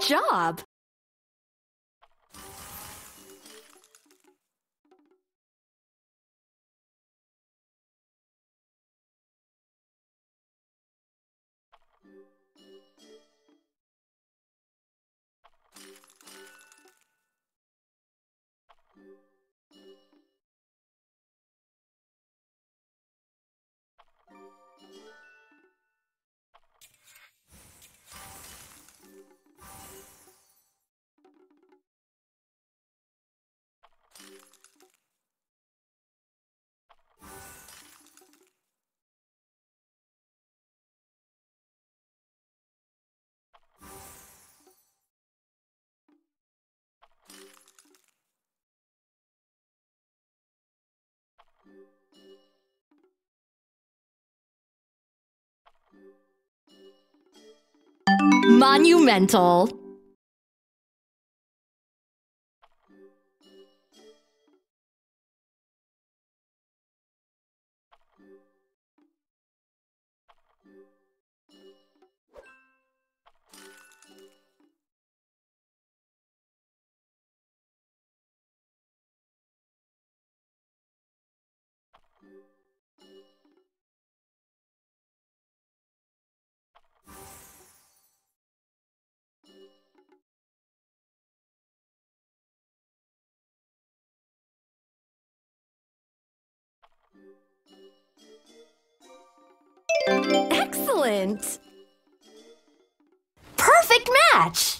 job! Monumental. Excellent! Perfect match!